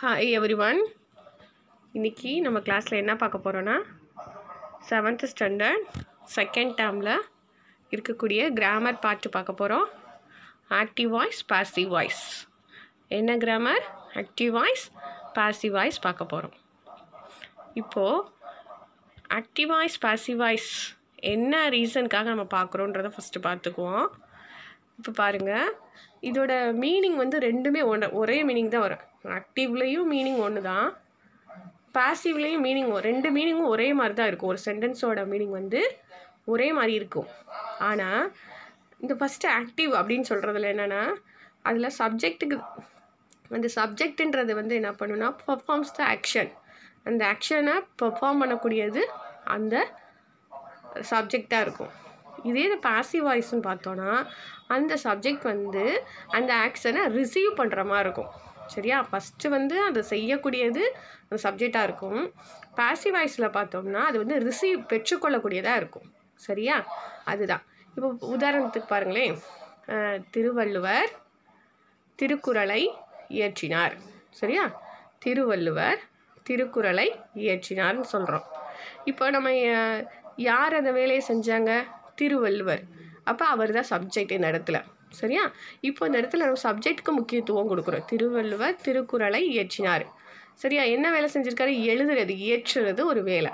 Hi every one இன்றைக்கி நம்ம கிளாஸில் என்ன பார்க்க போகிறோன்னா செவன்த்து ஸ்டாண்டர்ட் செகண்ட் டேர்மில் இருக்கக்கூடிய கிராமர் பார்ட்டு பார்க்க போகிறோம் ஆக்டிவ் வாய்ஸ் பாசிவ் வாய்ஸ் என்ன grammar active voice passive voice பார்க்க போகிறோம் இப்போது ஆக்டிவ் வாய்ஸ் பாசிவ் வாய்ஸ் என்ன ரீசனுக்காக நம்ம பார்க்குறோன்றதை ஃபஸ்ட்டு பார்த்துக்குவோம். இப்போ பாருங்கள் இதோட மீனிங் வந்து ரெண்டுமே ஒன்று ஒரே மீனிங் தான் வரும். ஆக்டிவ்லேயும் மீனிங் ஒன்று தான் பாசிவ்லேயும் மீனிங் ரெண்டு மீனிங்கும் ஒரே மாதிரி தான் இருக்கும். ஒரு சென்டென்ஸோட மீனிங் வந்து ஒரே மாதிரி இருக்கும். ஆனால் இந்த ஃபஸ்ட்டு ஆக்டிவ் அப்படின்னு சொல்கிறதுல என்னென்னா அதில் சப்ஜெக்ட்டுக்கு அந்த சப்ஜெக்ட்டுன்றது வந்து என்ன பண்ணுன்னா பர்ஃபார்ம்ஸ் த ஆக்ஷன் அந்த ஆக்ஷனை பெர்ஃபார்ம் பண்ணக்கூடியது அந்த சப்ஜெக்டாக இருக்கும். இதே இது பாசிவ் வாய்ஸ்னு பார்த்தோன்னா அந்த சப்ஜெக்ட் வந்து அந்த ஆக்ஷனை ரிசீவ் பண்ணுற மாதிரி இருக்கும். சரியா? ஃபஸ்ட்டு வந்து அதை செய்யக்கூடியது அந்த சப்ஜெக்டாக இருக்கும். பாசிவ் வாய்ஸில் பார்த்தோம்னா அது வந்து ரிசீவ் பெற்றுக்கொள்ளக்கூடியதாக இருக்கும். சரியா? அதுதான். இப்போ உதாரணத்துக்கு பாருங்களேன். திருவள்ளுவர் திருக்குறளை இயற்றினார். சரியா? திருவள்ளுவர் திருக்குறளை இயற்றினார்னு சொல்கிறோம் இப்போ நம்ம யார் அந்த வேலையை செஞ்சாங்க? திருவள்ளுவர். அப்போ அவர் தான் சப்ஜெக்ட் இந்த இடத்துல சரியா? இப்போ இந்த இடத்துல நம்ம சப்ஜெக்ட்டுக்கு முக்கியத்துவம் கொடுக்குறோம். திருவள்ளுவர் திருக்குறளை இயற்றினார். சரியா? என்ன வேலை செஞ்சுருக்காரு? எழுதுறது இயற்றுறது ஒரு வேலை.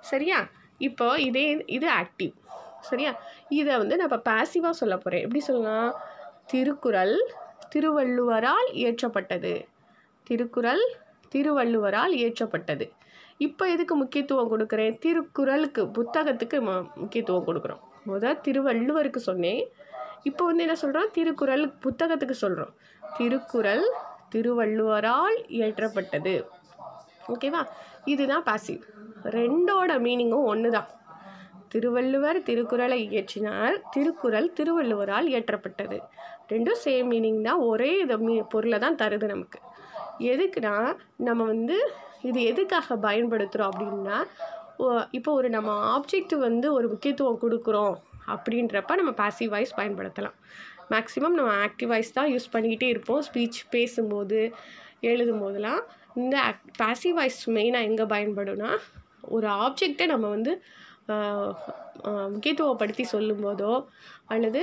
சரியா? இப்போ இதே இது ஆக்டிவ் சரியா? இதை வந்து நான் இப்போ பாசிவாக சொல்ல போகிறேன் எப்படி சொல்லலாம்? திருக்குறள் திருவள்ளுவரால் இயற்றப்பட்டது. திருக்குறள் திருவள்ளுவரால் இயற்றப்பட்டது. இப்போ எதுக்கு முக்கியத்துவம் கொடுக்குறேன்? திருக்குறளுக்கு புத்தகத்துக்கு ம- முக்கியத்துவம் கொடுக்குறோம். முதல் திருவள்ளுவருக்கு சொன்னேன். இப்போ வந்து என்ன சொல்கிறோம் திருக்குறள் புத்தகத்துக்கு சொல்கிறோம் திருக்குறள் திருவள்ளுவரால் இயற்றப்பட்டது. ஓகேவா இதுதான் பாசிவ் ரெண்டோட மீனிங்கும் ஒன்று தான் திருவள்ளுவர் திருக்குறளை இயற்றினார். திருக்குறள் திருவள்ளுவரால் இயற்றப்பட்டது. ரெண்டும் சேம் மீனிங் தான். ஒரே இதை மீ பொருளை தான் தருது நமக்கு. எதுக்குன்னா நம்ம வந்து இது எதுக்காக பயன்படுத்துகிறோம் அப்படின்னா ஓ- இப்போ ஒரு நம்ம ஆப்ஜெக்ட் வந்து ஒரு முக்கியத்துவம் கொடுக்குறோம். அப்படின்றப்ப நம்ம பேசிவ் வாய்ஸ் பயன்படுத்தலாம். மேக்ஸிமம் நம்ம ஆக்டிவ் வாய்ஸ் தான் யூஸ் பண்ணிக்கிட்டே இருப்போம். ஸ்பீச் பேசும்போது எழுதும் போதெல்லாம் இந்த பாசிவ் வாய்ஸ் மெயினாக எங்கே பயன்படும்னா ஒரு ஆப்ஜெக்டை நம்ம வந்து முக்கியத்துவப்படுத்தி சொல்லும்போதோ அல்லது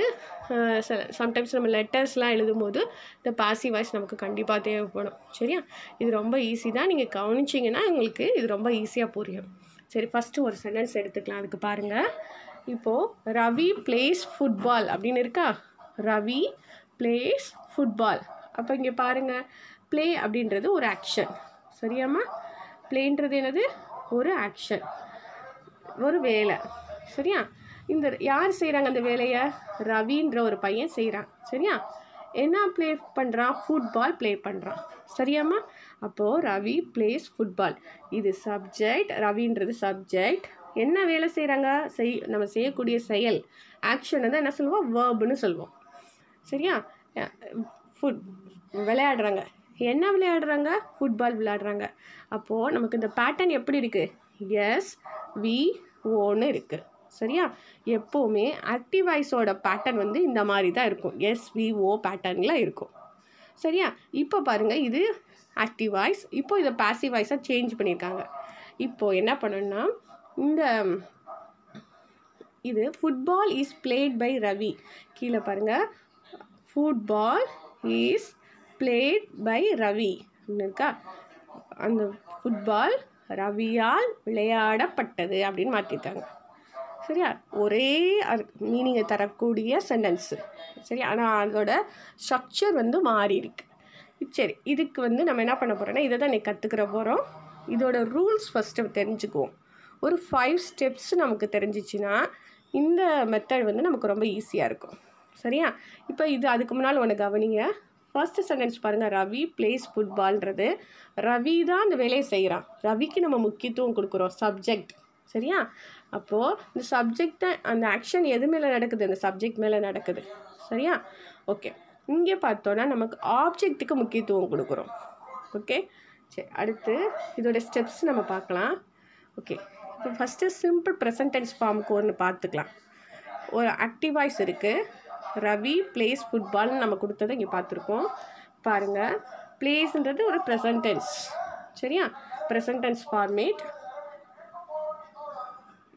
சம்டைம்ஸ் நம்ம லெட்டர்ஸ்லாம் எழுதும்போது இந்த பாசிவ் வாய்ஸ் நமக்கு கண்டிப்பாக தேவைப்படும். சரியா? இது ரொம்ப ஈஸி தான். நீங்கள் கவனிச்சிங்கன்னா உங்களுக்கு இது ரொம்ப ஈஸியாக புரியும். சரி ஃபஸ்ட்டு ஒரு சென்டென்ஸ் எடுத்துக்கலாம். அதுக்கு பாருங்கள் இப்போது ரவி பிளேஸ் ஃபுட்பால் அப்படின்னு இருக்கா? ரவி பிளேஸ் ஃபுட்பால் அப்போ இங்கே பாருங்கள் ப்ளே அப்படின்றது ஒரு ஆக்ஷன் சரியாம்மா? ப்ளேன்றது என்னது? ஒரு ஆக்ஷன் ஒரு வேலை. சரியா? இந்த யார் செய்கிறாங்க அந்த வேலையை? ரவின்ற ஒரு பையன் செய்கிறான் சரியா? என்ன ப்ளே பண்ணுறான் ஃபுட்பால் ப்ளே பண்ணுறான் சரியாம்மா? அப்போது ரவி பிளேஸ் ஃபுட்பால் இது சப்ஜெக்ட் ரவின்றது சப்ஜெக்ட் என்ன வேலை செய்கிறாங்க செய் நம்ம செய்யக்கூடிய செயல் ஆக்ஷன் தான் என்ன சொல்லுவோம்? வேர்புன்னு சொல்லுவோம். சரியா? ஃபுட் விளையாடுறாங்க. என்ன விளையாடுறாங்க? ஃபுட்பால் விளையாடுறாங்க. அப்போது நமக்கு இந்த பேட்டர்ன் எப்படி இருக்குது எஸ் வி ஓன்னு இருக்குது சரியா? எப்போவுமே ஆக்டிவ் வாய்ஸோட பேட்டர்ன் வந்து இந்த மாதிரி தான் இருக்கும். எஸ் வி ஓ பேட்டர்னில் இருக்கும். சரியா? இப்போ பாருங்கள் இது ஆக்டிவ் வாய்ஸ் இப்போ இதை பேசிவ் வாய்ஸாக சேஞ்ச் பண்ணியிருக்காங்க. இப்போது என்ன பண்ணணும்னா இந்த இது football is played by Ravi கீழே பாருங்கள் football is played by Ravi இருக்கா? அந்த ஃபுட்பால் ரவியால் விளையாடப்பட்டது அப்படின்னு மாற்றிருக்காங்க சரியா? ஒரே மீனிங்கை தரக்கூடிய சென்டென்ஸு சரி ஆனால் அதோட ஸ்ட்ரக்சர் வந்து மாறி இருக்கு. சரி இதுக்கு வந்து நம்ம என்ன பண்ண போகிறோன்னா இதை தான் நீ கற்றுக்கிற போகிறோம் இதோட ரூல்ஸ் ஃபஸ்ட்டு தெரிஞ்சுக்குவோம். ஒரு ஃபைவ் ஸ்டெப்ஸ் நமக்கு தெரிஞ்சிச்சுன்னா இந்த மெத்தட் வந்து நமக்கு ரொம்ப ஈஸியாக இருக்கும். சரியா? இப்போ இது அதுக்கு முன்னால் ஒன்று கவனிங்க. ஃபர்ஸ்ட் சென்டென்ஸ் பாருங்கள் ரவி பிளேஸ் ஃபுட்பால்ன்றது ரவி தான் அந்த வேலையை செய்கிறான் ரவிக்கு நம்ம முக்கியத்துவம் கொடுக்குறோம் சப்ஜெக்ட் சரியா? அப்போது இந்த சப்ஜெக்டை அந்த ஆக்ஷன் எது மேலே நடக்குது? அந்த சப்ஜெக்ட் மேலே நடக்குது. சரியா? ஓகே இங்கே பார்த்தோன்னா நமக்கு ஆப்ஜெக்ட்டுக்கு முக்கியத்துவம் கொடுக்குறோம். ஓகே சரி அடுத்து இதோட ஸ்டெப்ஸ் நம்ம பார்க்கலாம். ஓகே இப்போ ஃபஸ்ட்டு சிம்பிள் ப்ரெசன்டென்ஸ் ஃபார்முக்கு ஒன்று பார்த்துக்கலாம் ஒரு ஆக்டிவ் வாய்ஸ் இருக்குது ரவி பிளேஸ் ஃபுட்பால்னு நம்ம கொடுத்ததை இங்கே பார்த்துருக்கோம் பாருங்கள் பிளேஸ்ன்றது ஒரு ப்ரெசன்ட் டென்ஸ் சரியா? ப்ரெசன்ட் டென்ஸ் ஃபார்மேட்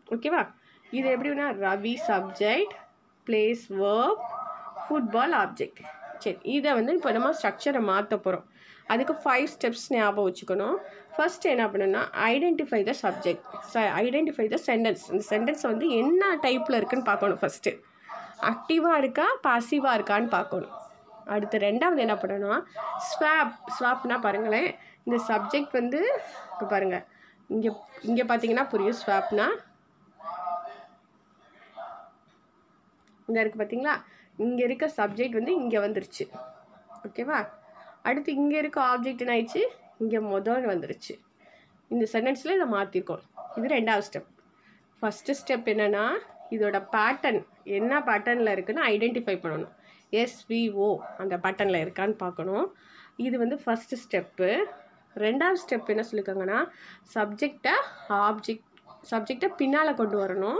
ஓகேவா இது எப்படின்னா Ravi subject plays verb football object சரி இதை வந்து இப்போ நம்ம ஸ்ட்ரக்சரை மாற்ற போகிறோம் அதுக்கு ஃபைவ் ஸ்டெப்ஸ் ஞாபகம் வச்சுக்கணும். ஃபஸ்ட் என்ன பண்ணணும்னா identify the subject identify the sentence இந்த சென்டென்ஸ் வந்து என்ன டைப்பில் இருக்குன்னு பார்க்கணும் ஃபஸ்ட்டு ஆக்டிவாக இருக்கா பாசிவாக இருக்கான்னு பார்க்கணும். அடுத்து ரெண்டாவது என்ன பண்ணணும்னா ஸ்வாப் ஸ்வாப்னா பாருங்களேன். இந்த சப்ஜெக்ட் வந்து இப்போ பாருங்கள் இங்கே இங்கே பார்த்தீங்கன்னா புரியும் ஸ்வாப்னா இங்கே இருக்குது பார்த்தீங்களா? இங்கே இருக்க சப்ஜெக்ட் வந்து இங்கே வந்துருச்சு. ஓகேவா அடுத்து இங்கே இருக்க ஆப்ஜெக்ட் என்ன ஆயிடுச்சு இங்கே முதல் வந்துருச்சு. இந்த சென்டென்ஸில் இதை மாற்றிருக்கோம் இது ரெண்டாவது ஸ்டெப் ஃபஸ்ட்டு ஸ்டெப் என்னென்னா இதோட பேட்டர்ன் என்ன பேட்டர்னில் இருக்குன்னு ஐடென்டிஃபை பண்ணணும். எஸ்விஓ அந்த பேட்டர்னில் இருக்கான்னு பார்க்கணும். இது வந்து ஃபஸ்ட்டு ஸ்டெப்பு ரெண்டாவது ஸ்டெப் என்ன சொல்லியிருக்காங்கன்னா சப்ஜெக்டை ஆப்ஜெக்ட் சப்ஜெக்டை பின்னால் கொண்டு வரணும்.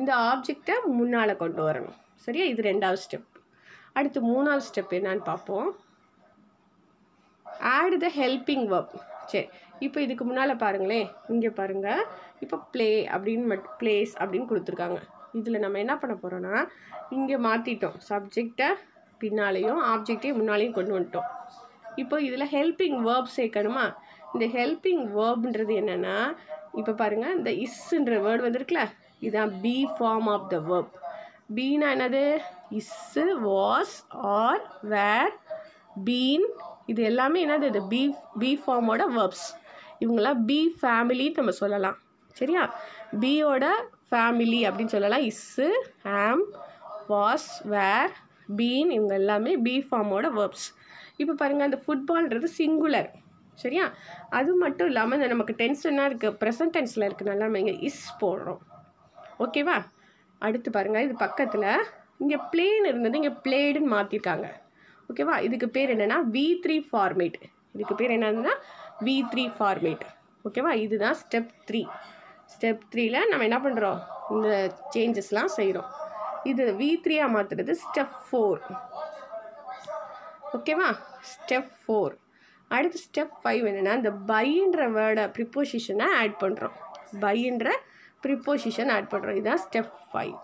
இந்த ஆப்ஜெக்டை முன்னால் கொண்டு வரணும். சரியா? இது ரெண்டாவது ஸ்டெப் அடுத்து மூணாவது ஸ்டெப் என்னான்னு பார்ப்போம். ஆட் த ஹெல்பிங் வேர்ப் சரி இப்போ இதுக்கு முன்னால் பாருங்களேன். இங்கே பாருங்கள் இப்போ ப்ளே அப்படின்னு மட் ப்ளேஸ் அப்படின்னு கொடுத்துருக்காங்க. இதில் நம்ம என்ன பண்ண போகிறோன்னா இங்கே மாற்றிட்டோம் சப்ஜெக்டை பின்னாலேயும் ஆப்ஜெக்டையும் முன்னாலேயும் கொண்டு வந்துட்டோம். இப்போ இதில் ஹெல்பிங் வேர்ப் சேர்க்கணுமா? இந்த ஹெல்பிங் வேர்ப்ன்றது என்னென்னா இப்போ பாருங்கள் இந்த இஸ்ன்ற வேர்டு வந்திருக்குல்ல இதுதான் be form of the verb Beena என்னது? Is was are were been இது எல்லாமே என்னது? இது பி பி ஃபார்மோட வேர்ப்ஸ் இவங்களாம் பி ஃபேமிலின்னு நம்ம சொல்லலாம். சரியா? பியோட ஃபேமிலி அப்படின்னு சொல்லலாம். இஸ்ஸு ஆம் வாஸ் வேர் பீன் இவங்க எல்லாமே பி ஃபார்மோட வேர்ப்ஸ் இப்போ பாருங்கள் அந்த ஃபுட்பால்ன்றது சிங்குலர் சரியா? அது மட்டும் இல்லாமல் இந்த நமக்கு டென்ஷனாக இருக்குது ப்ரெசன்ட் டென்ஸில் இருக்கனால நம்ம இங்கே இஸ் போடுறோம். ஓகேவா அடுத்து பாருங்கள் இது பக்கத்தில் இங்கே பிளேன் இருந்தது இங்கே பிளேடுன்னு மாற்றிருக்காங்க ஓகேவா இதுக்கு பேர் என்னென்னா வி த்ரீ ஃபார்மேட் இதுக்கு பேர் என்னதுன்னா வி த்ரீ ஃபார்மேட் ஓகேவா இதுதான் ஸ்டெப் த்ரீ ஸ்டெப் த்ரீல நம்ம என்ன பண்ணுறோம் இந்த சேஞ்சஸ்லாம் செய்கிறோம் இது வி த்ரீயாக மாற்றுறது ஸ்டெப் ஃபோர் ஓகேவா ஸ்டெப் ஃபோர் அடுத்து ஸ்டெப் ஃபைவ் என்னென்னா இந்த பைன்ற வேர்டை ப்ரிப்போசிஷனை ஆட் பண்ணுறோம் பைன்ற ப்ரிப்போசிஷன் ஆட் பண்ணுறோம் இதுதான் ஸ்டெப் ஃபைவ்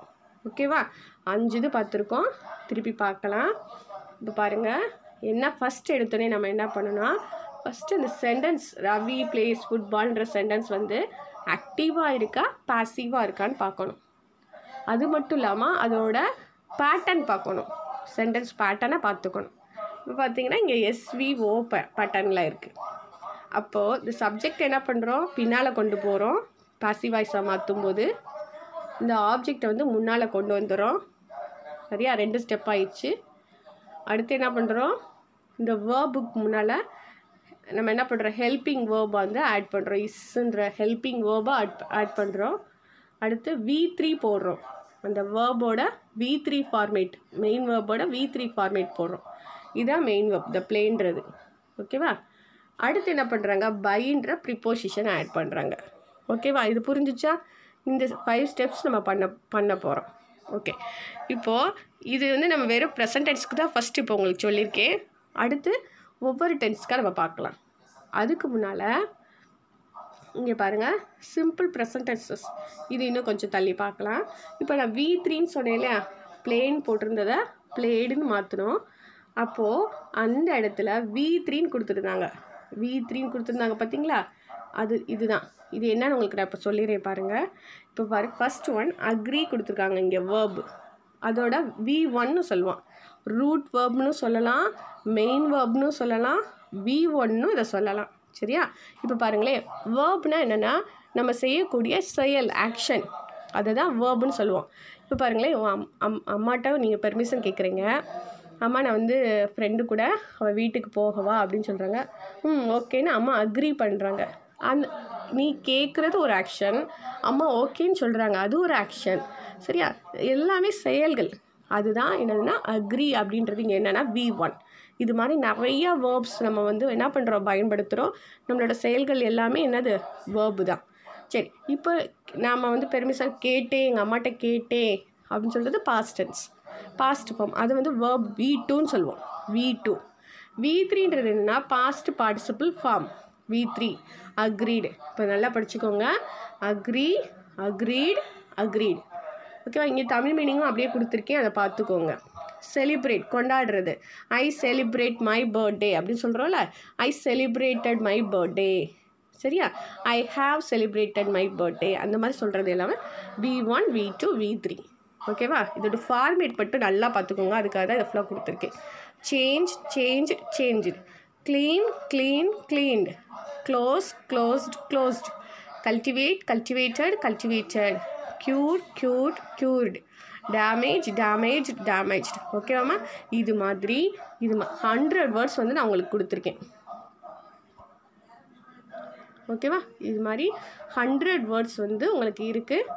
ஓகேவா அஞ்சு இது பார்த்துருக்கோம் திருப்பி பார்க்கலாம். இப்போ பாருங்கள் என்ன ஃபஸ்ட் எடுத்தோடனே நம்ம என்ன பண்ணணும்னா ஃபஸ்ட்டு இந்த சென்டென்ஸ் ரவி பிளேஸ் ஃபுட்பால்ன்ற சென்டென்ஸ் வந்து ஆக்டிவாக இருக்கா பாசிவாக இருக்கான்னு பார்க்கணும். அது மட்டும் இல்லாமல் அதோட பேட்டர்ன் பார்க்கணும். சென்டென்ஸ் பேட்டர்னை பார்த்துக்கணும். இப்போ பார்த்தீங்கன்னா இங்கே எஸ்விஓ ப பேட்டர்னில் இருக்குது அப்போது இந்த சப்ஜெக்ட் என்ன பண்ணுறோம் பின்னால் கொண்டு போகிறோம் பாசிவ் வாய்ஸாக மாற்றும் போது இந்த ஆப்ஜெக்டை வந்து முன்னால் கொண்டு வந்துடும் சரியா? ரெண்டு ஸ்டெப் ஆயிடுச்சு. அடுத்து என்ன பண்ணுறோம் இந்த வேர்புக்கு முன்னால் நம்ம என்ன பண்ணுறோம் ஹெல்பிங் வேர்பை வந்து ஆட் பண்ணுறோம் இஸ்ன்ற ஹெல்பிங் வேர்பை ஆட் ஆட் பண்ணுறோம் அடுத்து வி த்ரீ போடுறோம். அந்த வேர்போட வி த்ரீ ஃபார்மேட் மெயின் வேர்போட வி த்ரீ ஃபார்மேட் போடுறோம். இதான் மெயின் வேர்ப் த பிளேன்றது ஓகேவா அடுத்து என்ன பண்ணுறாங்க பைன்ற ப்ரிப்போசிஷன் ஆட் பண்ணுறாங்க ஓகேவா இது புரிஞ்சிச்சா? இந்த ஃபைவ் ஸ்டெப்ஸ் நம்ம பண்ண பண்ண போகிறோம் ஓகே இப்போது இது வந்து நம்ம வெறும் ப்ரெசன்ட் டென்ஸ்க்கு தான் ஃபஸ்ட்டு இப்போ உங்களுக்கு சொல்லியிருக்கேன். அடுத்து ஒவ்வொரு டென்ஸ்க்காக நம்ம பார்க்கலாம். அதுக்கு முன்னால் இங்கே பாருங்கள் சிம்பிள் ப்ரெசன்டென்சஸ் இது இன்னும் கொஞ்சம் தள்ளி பார்க்கலாம். இப்போ நான் வி த்ரீன்னு சொன்னேன் இல்லையா? பிளேன் போட்டிருந்ததை பிளேடுன்னு மாற்றணும் அப்போது அந்த இடத்துல வி த்ரீன்னு கொடுத்துருந்தாங்க. வி த்ரீன்னு கொடுத்துருந்தாங்க பார்த்தீங்களா அது இதுதான். இது என்னன்னு உங்களுக்கு நான் இப்போ சொல்லிடுறேன் பாருங்கள் இப்போ பாரு ஃபர்ஸ்ட் ஒன் அக்ரி கொடுத்துருக்காங்க இங்கே வேர்பு அதோட வி ஒன்னு சொல்லுவான். ரூட் வேர்ப்னு சொல்லலாம் மெயின் வேர்ப்னு சொல்லலாம் வி ஒன்னும் இதை சொல்லலாம். சரியா? இப்போ பாருங்களேன் வேர்ப்னா என்னென்னா நம்ம செய்யக்கூடிய செயல் ஆக்ஷன் அதை தான் வேர்புன்னு சொல்லுவோம். இப்போ பாருங்களேன் உன் அம் அம் அம்மாட்ட நீங்கள் பெர்மிஷன் கேட்குறீங்க அம்மா நான் வந்து ஃப்ரெண்டு கூட அவள் வீட்டுக்கு போகவா அப்படின்னு சொல்கிறாங்க ம் ஓகேன்னு அம்மா அக்ரி பண்ணுறாங்க அந் நீ கேட்குறது ஒரு ஆக்ஷன் அம்மா ஓகேன்னு சொல்கிறாங்க அது ஒரு ஆக்ஷன் சரியா? எல்லாமே செயல்கள். அதுதான் என்னதுன்னா அக்ரி அப்படின்றது இங்கே என்னென்னா வி ஒன் இது மாதிரி நிறைய வேர்ப்ஸ் நம்ம வந்து என்ன பண்ணுறோம் பயன்படுத்துகிறோம் நம்மளோட செயல்கள் எல்லாமே என்னது? வேர்பு தான். சரி இப்போ நாம் வந்து பெர்மிஷன் கேட்டேன் எங்கள் அம்மாட்ட கேட்டேன் அப்படின்னு சொல்கிறது பாஸ்டன்ஸ் பாஸ்ட் ஃபார்ம் அது வந்து வேர்ப் வி டூன்னு சொல்லுவோம். வி டூ வி த்ரீன்றது என்னென்னா past participle form V three agreed இப்போ நல்லா படிச்சுக்கோங்க. அக்ரி அக்ரீட் அக்ரீட் ஓகேவா இங்கே தமிழ் மீனிங்கும் அப்படியே கொடுத்துருக்கேன். அதை பார்த்துக்கோங்க. செலிப்ரேட் கொண்டாடுறது. ஐ செலிப்ரேட் மை பர்த்டே அப்படின்னு சொல்கிறோம்ல ஐ செலிப்ரேட்டட் மை பர்த்டே சரியா? I have celebrated my birthday அந்த மாதிரி சொல்கிறது எல்லாமே V one V two V three ஓகேவா இதோட ஃபார்மேட் மட்டும் நல்லா பார்த்துக்கோங்க. அதுக்காக தான் இதை ஃபுல்லாக கொடுத்துருக்கேன். Change change change clean clean cleaned. Close closed closed cultivate cultivated cultivated cure cured cured. Damage damage damage ஓகேவாம்மா இது மாதிரி இது ஹண்ட்ரட் வேர்ட்ஸ் வந்து நான் உங்களுக்கு கொடுத்துருக்கேன். ஓகேவா இது மாதிரி ஹண்ட்ரட் வேர்ட்ஸ் வந்து உங்களுக்கு இருக்குது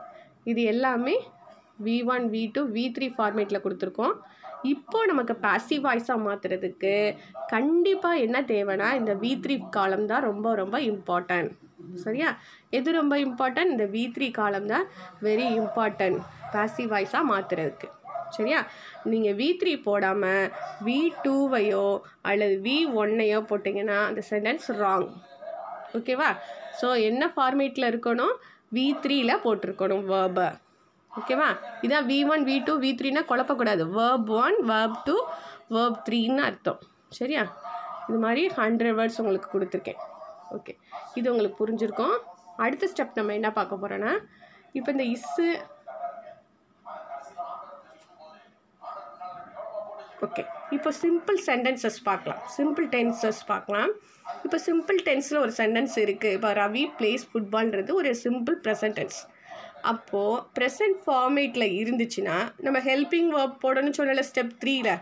இது எல்லாமே V one V two V three ஃபார்மேட்டில் கொடுத்துருக்கோம். இப்போ நமக்கு பேசிவ் வாய்ஸாக மாற்றுறதுக்கு கண்டிப்பாக என்ன தேவைன்னா இந்த வி த்ரீ காலம் தான் ரொம்ப ரொம்ப இம்பார்ட்டன்ட் சரியா? எது ரொம்ப இம்பார்ட்டன்ட் இந்த வி த்ரீ காலம் தான் வெரி இம்பார்ட்டன்ட் பேசிவ் வாய்ஸாக மாற்றுறதுக்கு சரியா? நீங்கள் வி த்ரீ போடாமல் வி டூவையோ அல்லது வி ஒன்னையோ போட்டிங்கன்னா அந்த சென்டென்ஸ் ராங் ஓகேவா ஸோ என்ன ஃபார்மேட்டில் இருக்கணும்? வி த்ரீயில் போட்டிருக்கணும் வேர்பை ஓகேவா இதான் V one V two V த்ரீனா குழப்பக்கூடாது. Verb one verb two verb த்ரீன்னு அர்த்தம். சரியா? இது மாதிரி ஹண்ட்ரட் வேர்ட்ஸ் உங்களுக்கு கொடுத்துருக்கேன். ஓகே இது உங்களுக்கு புரிஞ்சிருக்கும். அடுத்த ஸ்டெப் நம்ம என்ன பார்க்க போகிறோன்னா இப்போ இந்த இஸ்ஸு ஓகே இப்போ சிம்பிள் சென்டென்சஸ் பார்க்கலாம். சிம்பிள் டென்சஸ் பார்க்கலாம். இப்போ சிம்பிள் டென்ஸில் ஒரு சென்டென்ஸ் இருக்குது இப்போ ரவி பிளேஸ் ஃபுட்பால்ன்றது ஒரு சிம்பிள் ப்ரெசன்டென்ஸ் அப்போது ப்ரெசன்ட் ஃபார்மேட்டில் இருந்துச்சுன்னா நம்ம ஹெல்பிங் ஒர்க் போடணும்னு சொன்னல ஸ்டெப் த்ரீயில்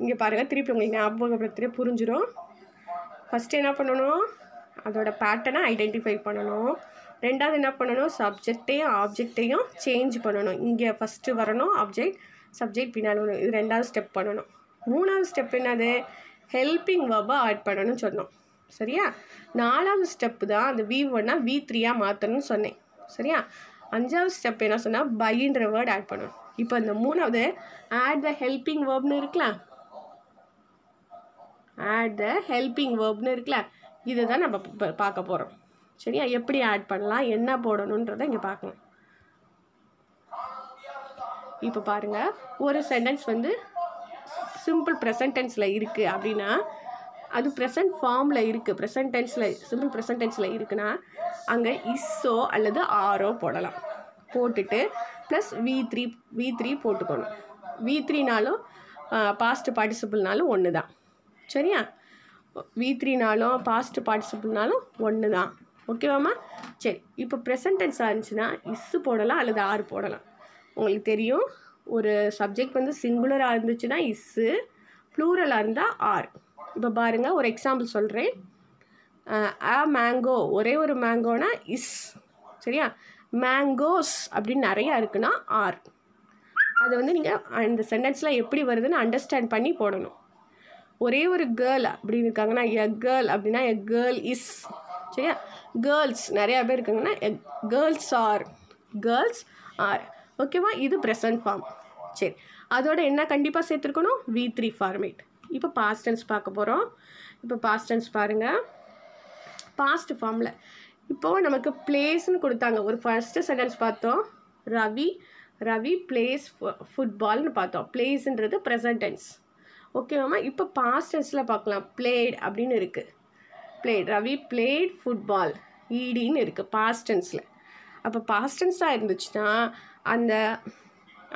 இங்கே பாருங்கள் திருப்பி உங்களுக்கு ஞாபகப்படுத்துகிற புரிஞ்சிடும் ஃபஸ்ட்டு என்ன பண்ணணும்? அதோட பேட்டர்னை ஐடென்டிஃபை பண்ணணும். ரெண்டாவது என்ன பண்ணணும்? சப்ஜெக்டையும் ஆப்ஜெக்டையும் சேஞ்ச் பண்ணணும். இங்கே ஃபஸ்ட்டு வரணும் ஆப்ஜெக்ட் சப்ஜெக்ட் பின்னால் வரணும். இது ரெண்டாவது ஸ்டெப் பண்ணணும். மூணாவது ஸ்டெப் என்னது? ஹெல்பிங் வேர்பை ஆட் பண்ணணும்னு சொன்னோம். சரியா? நாலாவது ஸ்டெப்பு தான் அந்த வி ஒன்னா வி த்ரீயாக மாற்றணும்னு சொன்னேன். சரியா? அஞ்சாவது ஸ்டெப் என்ன சொன்னால் பைன்ற வேர்ட் ஆட் பண்ணணும். இப்போ இந்த மூணாவது ஆட் த ஹெல்பிங் வேர்ப்னு இருக்கலாம் ஆட் த ஹெல்பிங் வேர்ப்னு இருக்கலாம் இதை தான் நம்ம இப்போ பார்க்க போகிறோம் சரியா? எப்படி ஆட் பண்ணலாம்? என்ன போடணுன்றதை இங்கே பார்க்கலாம். இப்போ பாருங்கள் ஒரு சென்டென்ஸ் வந்து சிம்பிள் ப்ரெசன்டென்ஸில் இருக்குது அப்படின்னா அது ப்ரெசன்ட் ஃபார்மில் இருக்குது ப்ரெசன்ட் டென்ஸில் சிம்பிள் ப்ரெசன்ட் டென்ஸில் இருக்குன்னா அங்கே இஸ்ஸோ அல்லது ஆரோ போடலாம். போட்டுட்டு plus V three V three போட்டுக்கணும். வி த்ரீனாலும் பாஸ்ட் பார்ட்டிசிபிள்னாலும் ஒன்று தான் சரியா? வி த்ரீனாலும் பாஸ்ட் பார்ட்டிசிபிள்னாலும் ஒன்று தான் ஓகேவாம்மா சரி இப்போ ப்ரெசன்ட் டென்ஸாக இருந்துச்சுன்னா இஸ்ஸு போடலாம் அல்லது ஆறு போடலாம். உங்களுக்கு தெரியும் ஒரு சப்ஜெக்ட் வந்து சிங்குலராக இருந்துச்சுன்னா இஸ்ஸு ப்ளூரலாக இருந்தால் ஆர் இப்போ பாருங்கள் ஒரு எக்ஸாம்பிள் சொல்கிறேன் ஆ மேங்கோ ஒரே ஒரு மேங்கோனா இஸ் சரியா? மேங்கோஸ் அப்படின்னு நிறையா இருக்குன்னா ஆர் அது வந்து நீங்கள் அந்த சென்டென்ஸில் எப்படி வருதுன்னு அண்டர்ஸ்டாண்ட் பண்ணி போடணும். ஒரே ஒரு கேர்ள் அப்படின்னு இருக்காங்கன்னா எ கேர்ள் அப்படின்னா எ கேர்ள் இஸ் சரியா? கேர்ள்ஸ் நிறையா பேர் இருக்காங்கன்னா a girls are girls are ஓகேவா இது ப்ரெசன்ட் ஃபார்ம் சரி. அதோட என்ன கண்டிப்பாக சேர்த்துருக்கணும்? வி த்ரீ ஃபார்மேட் இப்போ பாஸ்ட் டென்ஸ் பார்க்க போகிறோம் இப்போ பாஸ்ட் டென்ஸ் பாருங்கள் பாஸ்ட் ஃபார்மில் இப்போது நமக்கு பிளேஸ்னு கொடுத்தாங்க. ஒரு ஃபஸ்ட்டு சென்டென்ஸ் பார்த்தோம். ரவி ரவி பிளேஸ் ஃபுட்பால்னு பார்த்தோம். பிளேஸ்ன்றது ப்ரெசன்ட் டென்ஸ் ஓகேவாம்மா இப்போ பாஸ்ட் டென்ஸில் பார்க்கலாம். பிளேட் அப்படின்னு இருக்குது பிளேட் ரவி பிளேட் ஃபுட்பால் ஈடின்னு இருக்குது பாஸ்ட் டென்ஸில் அப்போ பாஸ்ட் டென்ஸாக இருந்துச்சுன்னா அந்த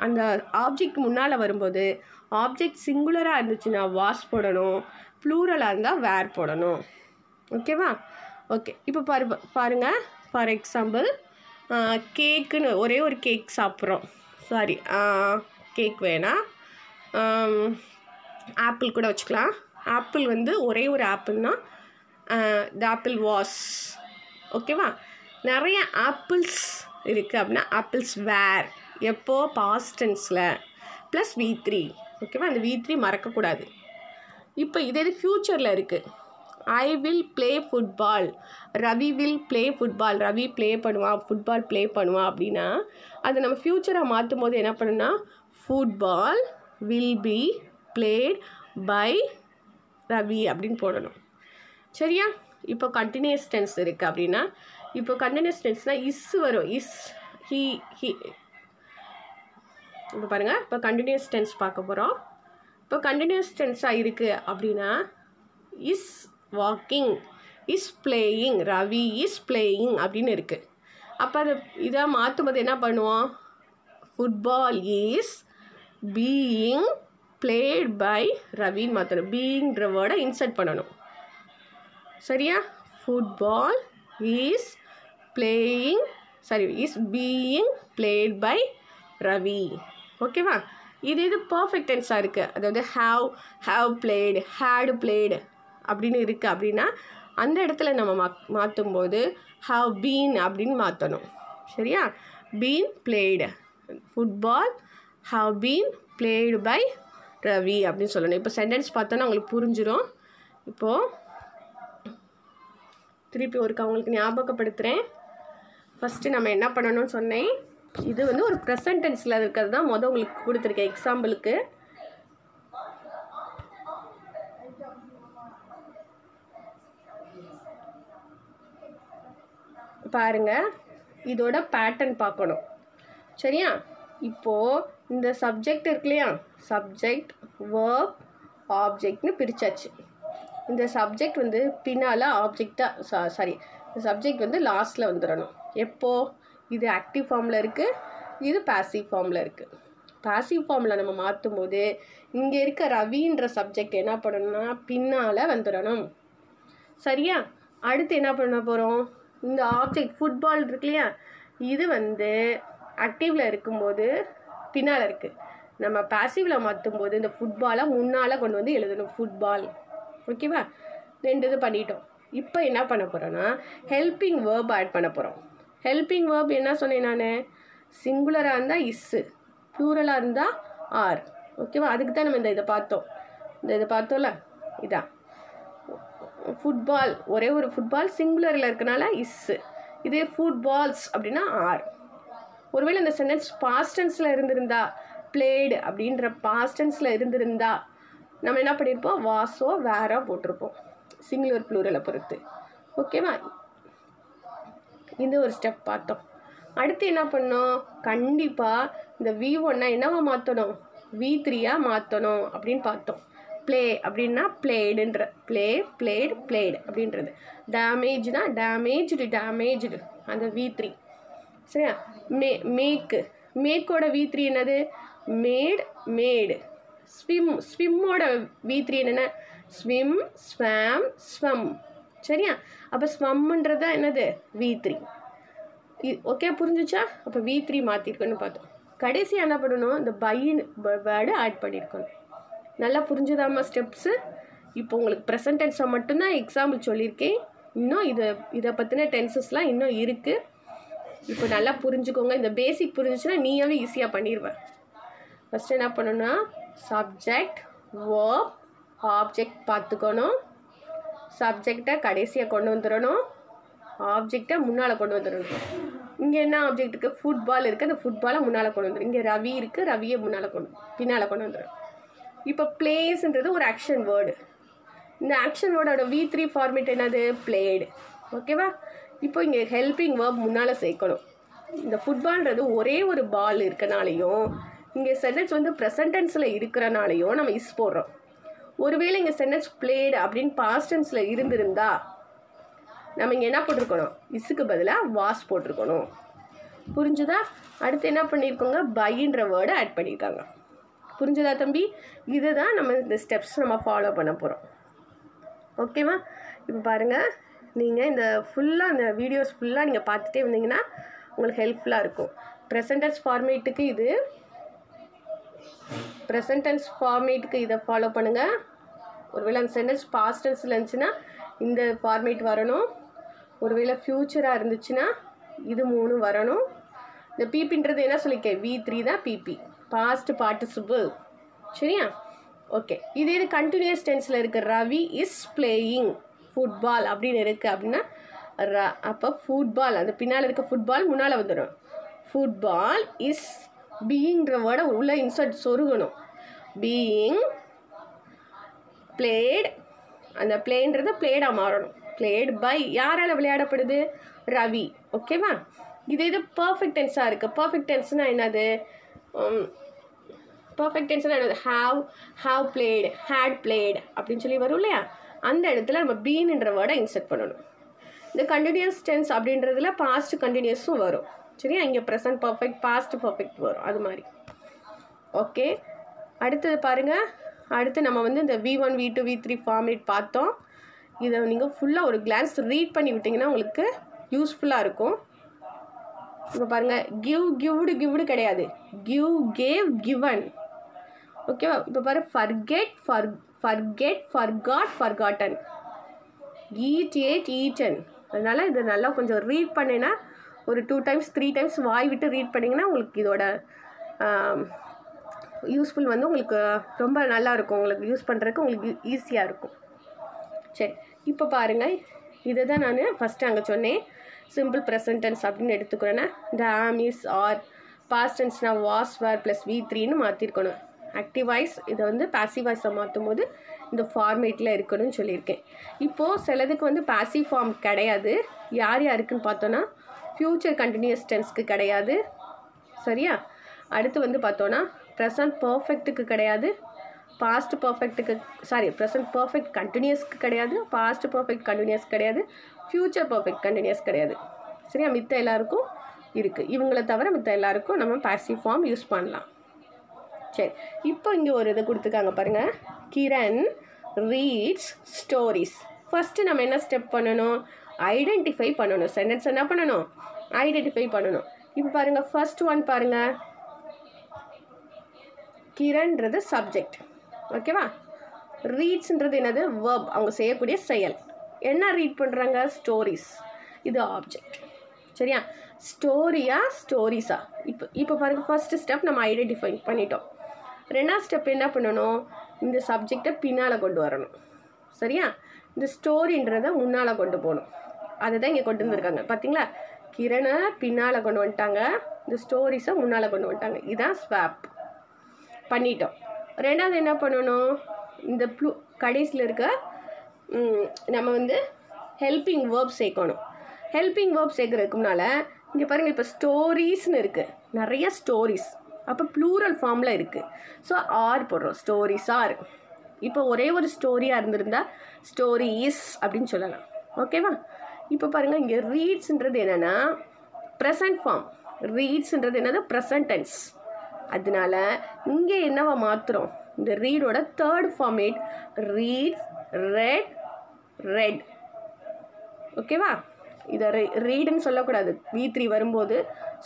அந்த ஆப்ஜெக்ட் முன்னால் வரும்போது ஆப்ஜெக்ட் சிங்குலராக இருந்துச்சுன்னா வாஷ் போடணும் ப்ளூரலாக இருந்தால் வேர் போடணும். ஓகேவா ஓகே இப்போ பாரு பாருங்கள் ஃபார் எக்ஸாம்பிள் கேக்குன்னு ஒரே ஒரு கேக் சாப்பிட்றோம். சாரி கேக் வேணாம் ஆப்பிள் கூட வச்சுக்கலாம். ஆப்பிள் வந்து ஒரே ஒரு ஆப்பிள்னா த ஆப்பிள் வாஸ் ஓகேவா நிறைய ஆப்பிள்ஸ் இருக்குது அப்படின்னா ஆப்பிள்ஸ் வேர் எப்போ பாஸ்டன்ஸில் ப்ளஸ் வி த்ரீ ஓகேவா அந்த வி த்ரீ மறக்கக்கூடாது. இப்போ இதே இது ஃப்யூச்சரில் இருக்குது I will play football Ravi will play football Ravi play பண்ணுவான் ஃபுட்பால் ப்ளே பண்ணுவான் அப்படின்னா அதை நம்ம ஃப்யூச்சராக மாற்றும் போது என்ன பண்ணுன்னா football will be played by Ravi அப்படின்னு போடணும். சரியா? இப்போ கண்டினியூஸ் டென்ஸ் இருக்குது அப்படின்னா இப்போ கண்டினியூஸ் டென்ஸ்னால் இஸ் வரும். இஸ் ஹி ஹி இப்போ பாருங்கள் இப்போ கண்டினியூஸ் டென்ஸ் பார்க்க போகிறோம் இப்போ கண்டினியூஸ் டென்ஸாக இருக்குது அப்படின்னா is walking is playing Ravi is playing அப்படின்னு இருக்குது அப்போ அதை இதை மாற்றும் போது என்ன பண்ணுவோம்? Football is being played by ரவின்னு மாற்றணும் பீயிங்கிற வேர்டை இன்சர்ட் பண்ணணும். சரியா? Football is playing sorry is being played by Ravi. ஓகேவா இது இது பர்ஃபெக்ட் டென்ஸாக இருக்குது அதாவது have have played had played அப்படின்னு இருக்குது அப்படின்னா அந்த இடத்துல நம்ம மா மாற்றும்போது ஹாவ் பீன் அப்படின்னு மாற்றணும் சரியா? Been played football have been played by Ravi அப்படின்னு சொல்லணும். இப்போ சென்டென்ஸ் பார்த்தோன்னா உங்களுக்கு புரிஞ்சிடும் இப்போது திருப்பி ஒருக்கா அவங்களுக்கு ஞாபகப்படுத்துகிறேன் ஃபஸ்ட்டு நம்ம என்ன பண்ணணும்னு சொன்னேன்? இது வந்து ஒரு ப்ரெசன்ட் டென்ஸில் இருக்கிறது தான் மொதல் உங்களுக்கு கொடுத்துருக்கேன் எக்ஸாம்பிளுக்கு பாருங்க இதோட பேட்டர்ன் பார்க்கணும். சரியா? இப்போது இந்த சப்ஜெக்ட் இருக்கு இல்லையா? சப்ஜெக்ட் வேர்ப் ஆப்ஜெக்ட்னு பிரிச்சாச்சு. இந்த சப்ஜெக்ட் வந்து பின்னால் ஆப்ஜெக்டாக சாரி இந்த சப்ஜெக்ட் வந்து லாஸ்ட்டில் வந்துடணும் எப்போது இது ஆக்டிவ் ஃபார்மில் இருக்குது இது பாசிவ் ஃபார்மில் இருக்குது பாசிவ் ஃபார்மில் நம்ம மாற்றும் போது இங்கே இருக்க ரவின்ற சப்ஜெக்ட் என்ன பண்ணணும்னா பின்னால் வந்துடணும். சரியா? அடுத்து என்ன பண்ண போகிறோம் இந்த ஆப்ஜெக்ட் ஃபுட்பால் இருக்கு இல்லையா? இது வந்து ஆக்டிவில் இருக்கும்போது பின்னால் இருக்குது நம்ம பாசிவில் மாற்றும் போது இந்த ஃபுட்பாலை முன்னால் கொண்டு வந்து எழுதணும். ஃபுட்பால் ஓகேவா ரெண்டு இது பண்ணிட்டோம். இப்போ என்ன பண்ண போகிறோன்னா ஹெல்பிங் வேர்ப் ஆட் பண்ண போகிறோம் ஹெல்பிங் வேர்ப் என்ன சொன்னேன் நான்? சிங்குலராக இருந்தால் இஸ்ஸு ப்ளூரலாக இருந்தால் ஆர் ஓகேவா அதுக்கு தான் நம்ம இந்த இதை பார்த்தோம். இந்த இதை பார்த்தோம்ல? இதான் ஃபுட்பால் ஒரே ஒரு ஃபுட்பால் சிங்குலரில் இருக்கனால இஸ்ஸு இதே ஃபுட்பால்ஸ் அப்படின்னா ஆர் ஒருவேளை இந்த சென்டென்ஸ் பாஸ்டன்ஸில் இருந்திருந்தா பிளேடு அப்படின்ற பாஸ்டன்ஸில் இருந்திருந்தா நம்ம என்ன பண்ணியிருப்போம் வாசோ வேறோ போட்டிருப்போம். சிங்குலர் ப்ளூரலை பொறுத்து. ஓகேவா இந்த ஒரு ஸ்டெப் பார்த்தோம். அடுத்து என்ன பண்ணோம்? கண்டிப்பாக இந்த வி ஒன்னை என்னவா மாற்றணும் வி த்ரீயாக மாற்றணும் அப்படின்னு பார்த்தோம். ப்ளே அப்படின்னா பிளேடுன்ற ப்ளே பிளேடு பிளேடு அப்படின்றது. டேமேஜ்னா டேமேஜ்டு டேமேஜ்டு அந்த வி த்ரீ சரியா? மே மேக்கு மேக்கோட வி த்ரீ என்னது? மேட் மேடு ஸ்விம் ஸ்விம்மோட வி த்ரீ என்னென்ன? ஸ்விம் ஸ்வாம் ஸ்வம் சரியா? அப்போ ஸ்மம்ன்றது தான் என்னது? வி த்ரீ ஓகே புரிஞ்சுச்சா? அப்போ வி த்ரீ மாற்றிருக்கோன்னு பார்த்தோம். கடைசி என்ன பண்ணணும்? இந்த பையின் வேர்டு ஆட் பண்ணியிருக்கணும் நல்லா புரிஞ்சுதாம்மா ஸ்டெப்ஸு இப்போ உங்களுக்கு ப்ரெசன்ட் டென்ஸை மட்டும்தான் எக்ஸாம்பிள் சொல்லியிருக்கேன். இன்னும் இதை இதை பற்றின டென்சஸ்லாம் இன்னும் இருக்குது இப்போ நல்லா புரிஞ்சுக்கோங்க. இந்த பேசிக் புரிஞ்சிச்சுன்னா நீயாவே ஈஸியாக பண்ணிடுவேன் ஃபஸ்ட்டு என்ன பண்ணணும்னா சப்ஜெக்ட் வேர்ப் ஆப்ஜெக்ட் பார்த்துக்கணும். சப்ஜெக்டை கடைசியாக கொண்டு வந்துடணும். ஆப்ஜெக்டை முன்னால் கொண்டு வந்துடணும். இங்கே என்ன ஆப்ஜெக்ட் இருக்குது ஃபுட்பால் இருக்குது அந்த ஃபுட்பாலை முன்னால் கொண்டு வந்துடும் இங்கே ரவி இருக்குது ரவியை முன்னால் கொண்டு பின்னால் கொண்டு வந்துடும் இப்போ பிளேஸ்ன்றது ஒரு ஆக்ஷன் வேர்டு இந்த ஆக்ஷன் வேர்டோட வி த்ரீ ஃபார்மேட் என்னது? பிளேடு ஓகேவா இப்போ இங்கே ஹெல்பிங் வேர்ப் முன்னால் சேர்க்கணும். இந்த ஃபுட்பால்ன்றது ஒரே ஒரு பால் இருக்கனாலையும் இங்கே சென்டென்ஸ் வந்து ப்ரெசன்டென்ஸில் இருக்கிறனாலையும் நம்ம இஸ் போடுறோம். ஒருவேளை இங்கே சென்டென்ஸ் பிளேடு அப்படின்னு பாஸ்டன்ஸில் இருந்திருந்தா நம்ம இங்கே என்ன போட்டிருக்கணும்? இஸுக்கு பதிலாக வாஸ் போட்டிருக்கணும். புரிஞ்சுதா? அடுத்து என்ன பண்ணியிருக்கோங்க பைன்ற வேர்டை ஆட் பண்ணியிருக்காங்க புரிஞ்சுதா தம்பி? இதை தான் நம்ம இந்த ஸ்டெப்ஸ் நம்ம ஃபாலோ பண்ண போகிறோம் ஓகேவா இப்போ பாருங்கள் நீங்கள் இந்த ஃபுல்லாக இந்த வீடியோஸ் ஃபுல்லாக நீங்கள் பார்த்துட்டே வந்தீங்கன்னா உங்களுக்கு ஹெல்ப்ஃபுல்லாக இருக்கும். ப்ரெசன்டென்ஸ் ஃபார்மேட்டுக்கு இது ப்ரெசன்டென்ஸ் ஃபார்மேட்டுக்கு இதை ஃபாலோ பண்ணுங்கள் ஒருவேளை அந்த சென்டென்ஸ் பாஸ்டன்ஸில் இருந்துச்சுன்னா இந்த ஃபார்மேட் வரணும். ஒருவேளை ஃப்யூச்சராக இருந்துச்சுன்னா இது மூணு வரணும். இந்த பிபின்றது என்ன சொல்லிக்க வி த்ரீ தான் பிபி பாஸ்ட் பார்ட்டிசிபிள் சரியா? ஓகே இதே இது கண்டினியூஸ் டென்ஸில் இருக்கிற ரவி இஸ் பிளேயிங் ஃபுட்பால் அப்படின்னு இருக்குது அப்படின்னா ர அப்போ ஃபுட்பால் அந்த பின்னால் இருக்க ஃபுட்பால் முன்னால் வந்துடும் ஃபுட்பால் இஸ் பீயிங்கிற வேர்டை உள்ளே இன்சர்ட் சொருகணும். பீயிங் பிளேட் அந்த பிளேன்றது பிளேடாக மாறணும். பிளேட் பை யாரால் விளையாடப்படுது? ரவி. ஓகேவா இது இது பர்ஃபெக்ட் டென்ஸாக இருக்குது பர்ஃபெக்ட் டென்ஸ்னால் என்னது? பர்ஃபெக்ட் டென்ஸ்னால் என்னது? Have have played had played அப்படின்னு சொல்லி வரும் இல்லையா? அந்த இடத்துல நம்ம பீன்ன்ற வேர்டை இன்செர்ட் பண்ணணும். இந்த கண்டினியூஸ் டென்ஸ் அப்படின்றதுல பாஸ்ட் கண்டினியூஸும் வரும். சரியா? இங்கே ப்ரெசன்ட் பர்ஃபெக்ட் பாஸ்ட் பர்ஃபெக்ட் வரும். அது மாதிரி. ஓகே அடுத்தது பாருங்கள் அடுத்து நம்ம வந்து இந்த V one V two V three format பார்த்தோம். இதை நீங்கள் ஃபுல்லாக ஒரு கிளான்ஸ் ரீட் பண்ணி விட்டிங்கன்னா உங்களுக்கு யூஸ்ஃபுல்லாக இருக்கும். இப்போ பாருங்கள் கிவ் கிவ்டு கிவ்டு கிடையாது. கிவ் கேவ் கிவன் ஓகேவா இப்போ பாரு. Forget for forget forgot forgotten eat ate eaten அதனால் இதை நல்லா கொஞ்சம் ரீட் பண்ணினா ஒரு டூ டைம்ஸ் த்ரீ டைம்ஸ் வாய் விட்டு ரீட் பண்ணிங்கன்னா உங்களுக்கு இதோட யூஸ்ஃபுல் வந்து உங்களுக்கு ரொம்ப நல்லா இருக்கும் உங்களுக்கு யூஸ் பண்ணுறதுக்கு உங்களுக்கு ஈஸியாக இருக்கும். சரி இப்போ பாருங்கள் இதை தான் நான் ஃபஸ்ட்டு அங்கே சொன்னேன். சிம்பிள் ப்ரெசன்டென்ஸ் அப்படின்னு எடுத்துக்கிறேன்னா இந்த ஆம் இஸ் ஆர் பாஸ்ட் டென்ஸ்னால் வாஸ் வேர் ப்ளஸ் வி த்ரீன்னு மாற்றிருக்கணும் ஆக்டிவ் வாய்ஸ் இதை வந்து பேசிவ் வாய்ஸை மாற்றும் போது இந்த ஃபார்மேட்டில் இருக்கணும்னு சொல்லியிருக்கேன். இப்போது சிலதுக்கு வந்து பேசிவ் ஃபார்ம் கிடையாது. யார் யாருக்குன்னு பார்த்தோன்னா ஃப்யூச்சர் கண்டினியூஸ் டென்ஸ்க்கு கிடையாது. சரியா? அடுத்து வந்து பார்த்தோன்னா ப்ரெசன்ட் பர்ஃபெக்ட்டுக்கு கிடையாது. பாஸ்ட் பர்ஃபெக்ட்டுக்கு சாரி ப்ரெசன்ட் பர்ஃபெக்ட் கண்டினியூஸ்க்கு கிடையாது. பாஸ்ட் பர்ஃபெக்ட் கண்டினியூஸ் கிடையாது. ஃப்யூச்சர் பர்ஃபெக்ட் கண்டினியூஸ் கிடையாது. சரியா? மித்த எல்லாருக்கும் இருக்குது இவங்களை தவிர மித்த எல்லாருக்கும் நம்ம பாசிவ் ஃபார்ம் யூஸ் பண்ணலாம். சரி. இப்போ இங்கே ஒரு இதை கொடுத்துருக்காங்க பாருங்கள் கிரண் ரீட்ஸ் ஸ்டோரிஸ் ஃபஸ்ட்டு நம்ம என்ன ஸ்டெப் பண்ணணும்? ஐடென்டிஃபை பண்ணணும். சென்டென்ஸ் என்ன பண்ணணும்? ஐடென்டிஃபை பண்ணணும். இப்போ பாருங்கள் ஃபர்ஸ்ட் ஒன் பாருங்கள் கிரண்ன்றது சப்ஜெக்ட் ஓகேவா ரீட்ஸ்ன்றது என்னது? வேர்ப் அவங்க செய்யக்கூடிய செயல். என்ன ரீட் பண்ணுறாங்க ஸ்டோரிஸ் இது ஆப்ஜெக்ட் சரியா? ஸ்டோரியா ஸ்டோரிஸா இப்போ இப்போ பாருங்கள் ஃபஸ்ட்டு ஸ்டெப் நம்ம ஐடென்டிஃபை பண்ணிட்டோம். ரெண்டாவது ஸ்டெப் என்ன பண்ணணும்? இந்த சப்ஜெக்டை பின்னால் கொண்டு வரணும். சரியா? இந்த ஸ்டோரின்றதை முன்னால் கொண்டு போகணும். அதை தான் இங்கே கொண்டு வந்திருக்காங்க. பார்த்தீங்களா கிரணை பின்னால் கொண்டு வந்துட்டாங்க. இந்த ஸ்டோரிஸை முன்னால் கொண்டு வந்துட்டாங்க. இதுதான் ஸ்வாப் பண்ணிட்டோம். ரெண்டாவது என்ன பண்ணணும்? இந்த ப்ளூ கடைசியில் இருக்க நம்ம வந்து ஹெல்பிங் வேர்ப் சேர்க்கணும். ஹெல்பிங் வேர்ப் சேர்க்குறதுக்குனால இங்கே பாருங்கள் இப்போ ஸ்டோரீஸ்னு இருக்குது நிறைய ஸ்டோரிஸ் அப்போ ப்ளூரல் ஃபார்மில் இருக்குது ஸோ ஆர் போடுறோம். ஸ்டோரிஸ் ஆர் இப்போ ஒரே ஒரு ஸ்டோரியாக இருந்திருந்தால் ஸ்டோரிஸ் அப்படின்னு சொல்லலாம். ஓகேவா இப்போ பாருங்கள் இங்கே ரீட்ஸுன்றது என்னென்னா ப்ரெசன்ட் ஃபார்ம் ரீட்ஸுன்றது என்னது? ப்ரெசன்டென்ஸ் அதனால இங்கே என்னவா மாற்றுறோம் இந்த ரீடோட third format read read read ஓகேவா இதை ரீ ரீடுன்னு சொல்லக்கூடாது. வி த்ரீ வரும்போது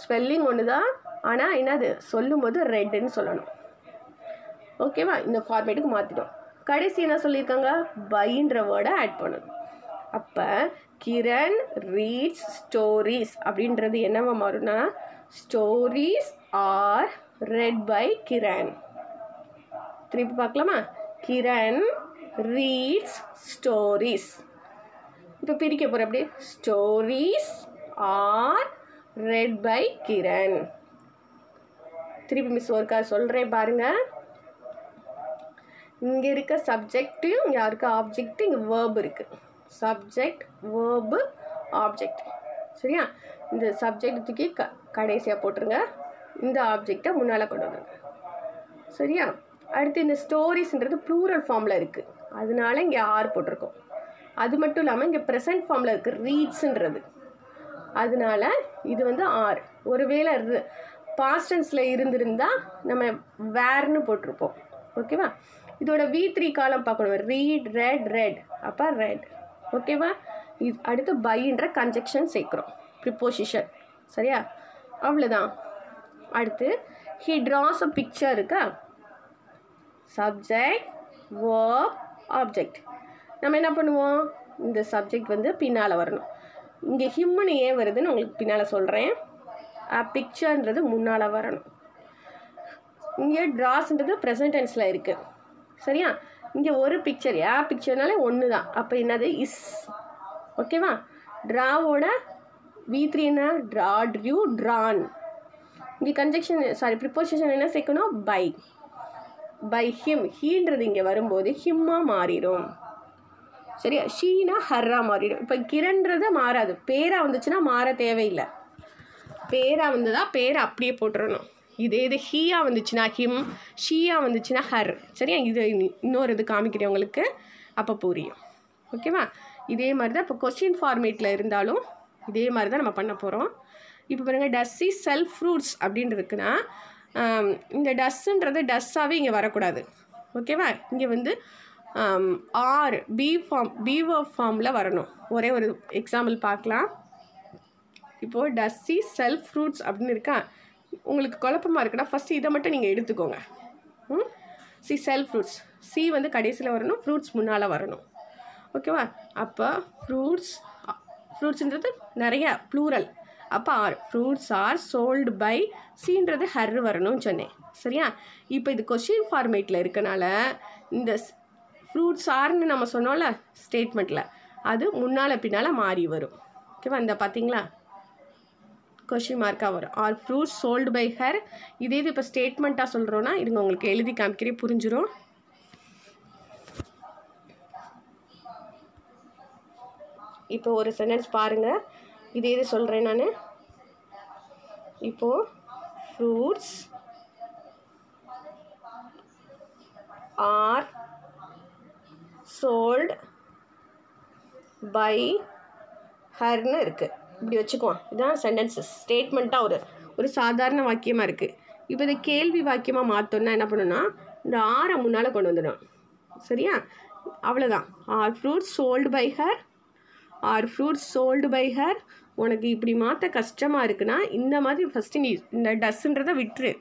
ஸ்பெல்லிங் ஒன்று தான் ஆனால் என்னது? சொல்லும்போது ரெட்டுன்னு சொல்லணும். ஓகேவா இந்த ஃபார்மேட்டுக்கு மாற்றிட்டோம் கடைசி என்ன சொல்லியிருக்காங்க? பைன்ற வேர்டை ஆட் பண்ணணும். அப்போ கிரண் ரீட்ஸ் ஸ்டோரிஸ் அப்படின்றது என்னவா மாறும்னா stories are read by Kiran திருப்பி பார்க்கலாமா? கிரண் ரீட்ஸ் ஸ்டோரிஸ் இப்போ பிரிக்க போகிற அப்படி stories are read by Kiran திருப்பி மிஸ் ஒருக்கா சொல்கிறேன் பாருங்கள் இங்கே இருக்க சப்ஜெக்ட்டும் இங்கே இருக்க ஆப்ஜெக்ட் இங்கே வேர்பு இருக்குது சப்ஜெக்ட் வேர்பு ஆப்ஜெக்ட் சரியா? இந்த சப்ஜெக்ட் தூக்கி க கடைசியாக போட்டுருங்க. இந்த ஆப்ஜெக்டை முன்னால் கொண்டு வந்துருங்க சரியா? அடுத்து இந்த ஸ்டோரிஸ்ன்றது ப்ளூரல் ஃபார்மில் இருக்குது அதனால இங்கே ஆர் போட்டிருக்கோம். அது மட்டும் இல்லாமல் இங்கே ப்ரெசன்ட் ஃபார்மில் இருக்குது ரீட்ஸுன்றது அதனால இது வந்து ஆர் ஒருவேளை பாஸ்டன்ஸில் இருந்திருந்தால் நம்ம வேர்னு போட்டிருப்போம். ஓகேவா இதோட வி த்ரீ காலம் பார்க்கணும். ரீட் ரெட் ரெட் அப்போ ரெட் ஓகேவா இது அடுத்து பைன்ற கன்ஜெக்ஷன் சேர்க்குறோம். ப்ரிப்போசிஷன் சரியா? அவ்வளோதான் அடுத்து ஹி ட்ராஸ் அ பிக்சர் இருக்கா? சப்ஜெக்ட் வேர்ப் ஆப்ஜெக்ட் நம்ம என்ன பண்ணுவோம்? இந்த சப்ஜெக்ட் வந்து பின்னால் வரணும். இங்கே ஹிம்முன்னு ஏன் வருதுன்னு உங்களுக்கு பின்னால் சொல்கிறேன் பிக்சர்ன்றது முன்னால் வரணும். இங்கே ட்ராஸ்ன்றது ப்ரெசன்ட் டென்ஸில் இருக்குது சரியா? இங்கே ஒரு பிக்சர் ஏ பிக்சர்னாலே ஒன்று தான் அப்போ என்னது? இஸ் ஓகேவா ட்ராவோட வி த்ரீ என்ன? ட்ரா ட்ரியூ ட்ரான் இங்கே கன்ஜெக்ஷன் சாரி ப்ரிப்போசிஷன் என்ன சேர்க்கணும்? பை பை ஹிம் ஹீன்றது இங்கே வரும்போது ஹிம்மாக மாறிடும். சரியா? ஷீனா ஹர்ரா மாறிடும். இப்போ கிரண்றது மாறாது. பேராக வந்துச்சுன்னா மாற தேவையில்லை. பேராக வந்ததா பேரை அப்படியே போட்டுறணும். இதே இது ஹீயா வந்துச்சுன்னா ஹிம் ஷீயா வந்துச்சுன்னா ஹர். சரியா? இது இன்னொரு இது காமிக்கிறேன் உங்களுக்கு. அப்போ புரியும். ஓகேவா? இதே மாதிரி தான் இப்போ கொஸ்டின் ஃபார்மேட்டில் இருந்தாலும் இதே மாதிரி தான் நம்ம பண்ண போகிறோம் இப்போ பாருங்கள் டஸ்ஸி செல்ஃப் ஃப்ரூட்ஸ் அப்படின்னு இருக்குன்னா இந்த டஸ்ஸுன்றது டஸ்ஸாகவே இங்கே வரக்கூடாது. ஓகேவா இங்கே வந்து ஆர் பி ஃபார்ம் பிஓ ஃபார்மில் வரணும். ஒரே ஒரு எக்ஸாம்பிள் பார்க்கலாம். இப்போது டஸ்ஸி செல்ஃப் ஃப்ரூட்ஸ் அப்படின்னு இருக்கா? உங்களுக்கு குழப்பமாக இருக்குன்னா ஃபஸ்ட்டு இதை மட்டும் நீங்கள் எடுத்துக்கோங்க. ம்? சி செல்ஃப் ஃப்ரூட்ஸ் சி வந்து கடைசியில் வரணும் ஃப்ரூட்ஸ் முன்னால் வரணும். ஓகேவா அப்போ ஃப்ரூட்ஸ் ஃப்ரூட்ஸுன்றது நிறைய ப்ளூரல் அப்போ are fruits are sold by சீன்றது her வரணும்னு சொன்னேன். சரியா? இப்போ இது கொஷின் ஃபார்மேட்டில் இருக்கனால இந்த ஃப்ரூட்ஸ் ஆர்னு நம்ம சொன்னோம்ல ஸ்டேட்மெண்ட்டில் அது முன்னால் பின்னால் மாறி வரும். ஓகேவா இந்த பார்த்தீங்களா கொஷின் மார்க்காக வரும். Are fruits sold by her இதே இது இப்போ ஸ்டேட்மெண்ட்டாக சொல்கிறோன்னா இருங்க உங்களுக்கு எழுதி காமிக்கிறே புரிஞ்சிடும் இப்போ ஒரு சென்டென்ஸ் பாருங்கள் இதே இது சொல்கிறேன் நான்? இப்போது ஃப்ரூட்ஸ் ஆர் சோல்டு பை ஹர்னு இருக்குது இப்படி வச்சுக்குவோம். இதுதான் சென்டென்சஸ் ஸ்டேட்மெண்ட்டாக ஒரு ஒரு சாதாரண வாக்கியமாக இருக்குது இப்போ இதை கேள்வி வாக்கியமாக மாற்றோன்னா என்ன பண்ணணும்னா இந்த ஆரை முன்னால் கொண்டு வந்துடும். சரியா? அவ்வளோதான் are fruits sold by her are fruits sold by her உனக்கு இப்படி மாற்ற கஷ்டமாக இருக்குன்னா இந்த மாதிரி ஃபஸ்ட்டு நீ இந்த டஸ்ன்றதை விட்டுரு.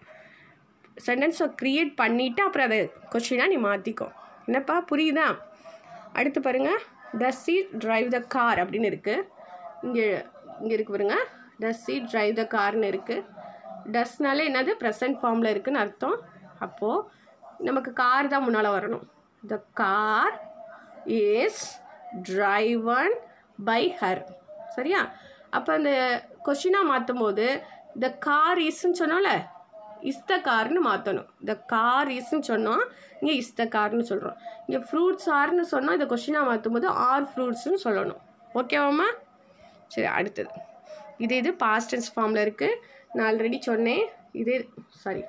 சென்டென்ஸை க்ரியேட் பண்ணிவிட்டு அப்புறம் அதை கொஷினாக நீ மாற்றிக்கோ என்னப்பா புரியுதா? அடுத்து பாருங்கள் does he drive the car அப்படின்னு இருக்குது இங்கே இங்கே இருக்கு பாருங்க. டஸ் இ ட்ரைவ் த கார்னு இருக்குது டஸ்னால என்னது? ப்ரெசன்ட் ஃபார்மில் இருக்குதுன்னு அர்த்தம். அப்போது நமக்கு கார் தான் முன்னால் வரணும். The car is driven by her சரியா? அப்போ அந்த கொஷினாக மாற்றும் போது த கார் இஸ்ன்னு சொன்னோம்ல இஸ் த கார்னு மாற்றணும் த கார் இஸ்ன்னு சொன்னோம் இங்கே இஸ் த கார்னு சொல்கிறோம் இங்கே ஃப்ரூட்ஸ் ஆர்னு சொன்னால் இதை கொஷினாக மாற்றும் போது ஆர் ஃப்ரூட்ஸ்னு சொல்லணும். ஓகேவாம்மா சரி அடுத்தது. இது இது பாஸ்ட் டென்ஸ் ஃபார்மில் இருக்குது நான் ஆல்ரெடி சொன்னேன். இது சாரி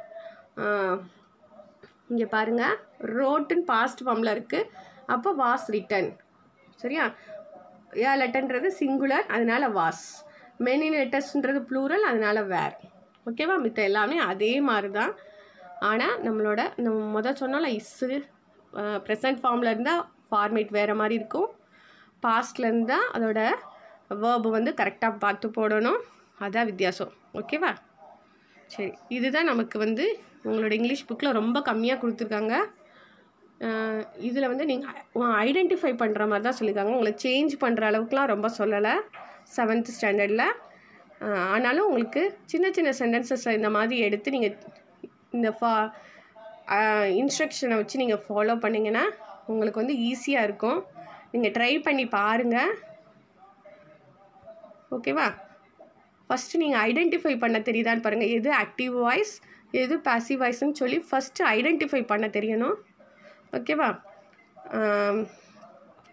இங்கே பாருங்கள் ரோட்டுன்னு பாஸ்ட் ஃபார்மில் இருக்குது அப்போ வாஸ் ரிட்டன் சரியா? ஏ லெட்டன்றது சிங்குலர் அதனால வாஸ் மெனி லெட்டர்ஸ்ன்றது ப்ளூரல் அதனால வேர் ஓகேவா மித்த எல்லாமே அதே மாதிரி தான் ஆனால் நம்மளோட நம்ம முதல் சொன்னால இஸ்ஸு ப்ரெசன்ட் ஃபார்மில் இருந்தால் ஃபார்மேட் வேறு மாதிரி இருக்கும். பாஸ்டில் இருந்தால் அதோட வேர்பு வந்து கரெக்டாக பார்த்து போடணும். அதான் வித்தியாசம். ஓகேவா சரி இதுதான் நமக்கு வந்து உங்களோட இங்கிலீஷ் புக்கில் ரொம்ப கம்மியாக கொடுத்துருக்காங்க. இதில் வந்து நீங்கள் ஐடென்டிஃபை பண்ணுற மாதிரி தான் சொல்லியிருக்காங்க. உங்களை சேஞ்ச் பண்ணுற அளவுக்குலாம் ரொம்ப சொல்லலை. செவன்த் ஸ்டாண்டர்டில் ஆனாலும் உங்களுக்கு சின்ன சின்ன சென்டென்சஸ் இந்த மாதிரி எடுத்து நீங்கள் இந்த ஃபா இன்ஸ்ட்ரக்ஷனை வச்சு நீங்கள் ஃபாலோ பண்ணிங்கன்னா உங்களுக்கு வந்து ஈஸியாக இருக்கும். நீங்கள் ட்ரை பண்ணி பாருங்கள் ஓகேவா ஃபஸ்ட்டு நீங்கள் ஐடென்டிஃபை பண்ண தெரியுதான்னு பாருங்கள் எது ஆக்டிவ் வாய்ஸ் எது பேசிவ் வாய்ஸ்னு சொல்லி ஃபஸ்ட்டு ஐடென்டிஃபை பண்ண தெரியணும். ஓகேவா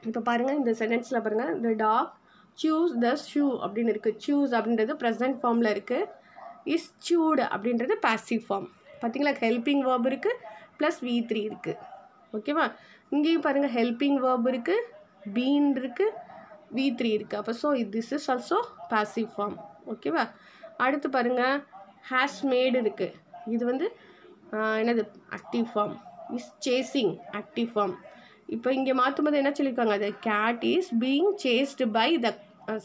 இப்போ பாருங்கள் இந்த சென்டென்ஸில் பாருங்கள் the dog chews the shoe அப்படின்னு இருக்குது சூஸ் அப்படின்றது ப்ரெசன்ட் ஃபார்மில் இருக்குது இஸ் சூடு அப்படின்றது பாசிவ் ஃபார்ம் பார்த்தீங்களா ஹெல்பிங் வேர்ப் இருக்குது ப்ளஸ் வி த்ரீ இருக்குது ஓகேவா இங்கேயும் பாருங்கள் ஹெல்பிங் வேர்ப் இருக்குது பீன் இருக்குது வி த்ரீ இருக்குது அப்போ so this is also passive form ஓகேவா அடுத்து பாருங்கள் ஹேஸ் மேடு இருக்குது இது வந்து என்னது? Active form is chasing active form இப்போ இங்கே மாற்றும் போது என்ன சொல்லியிருக்காங்க the cat is being chased by the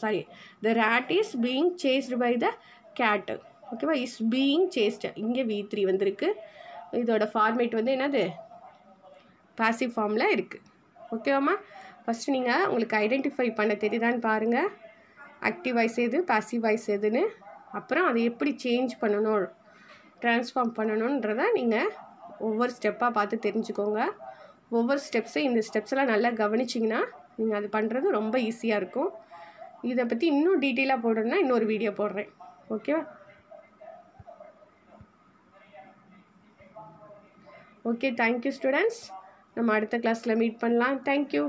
sorry the rat is being chased by the cat ஓகேவா இஸ் பீயிங் சேஸ்டு இங்கே வி த்ரீ வந்திருக்கு. இதோட ஃபார்மேட் வந்து என்னது? பாசிவ் ஃபார்மில் இருக்குது ஓகேவாம்மா ஃபஸ்ட்டு நீங்கள் உங்களுக்கு ஐடென்டிஃபை பண்ண தெரியுதான்னு பாருங்கள் ஆக்டிவ் வாய்ஸ் எது? பாசிவ் வாய்ஸ் எதுன்னு. அப்புறம் அதை எப்படி சேஞ்ச் பண்ணணும்? ட்ரான்ஸ்ஃபார்ம் பண்ணணுன்றதை நீங்கள் ஒவ்வொரு ஸ்டெப்பாக பார்த்து தெரிஞ்சுக்கோங்க. ஒவ்வொரு ஸ்டெப்ஸையும் இந்த ஸ்டெப்ஸ் எல்லாம் நல்லா கவனிச்சிங்கன்னா நீங்கள் அது பண்ணுறது ரொம்ப ஈஸியாக இருக்கும். இதை பற்றி இன்னும் டீட்டெயிலாக போடணும்னா இன்னொரு வீடியோ போடுறேன். ஓகேவா ஓகே தேங்க்யூ ஸ்டூடெண்ட்ஸ் நம்ம அடுத்த கிளாஸில் மீட் பண்ணலாம். தேங்க்யூ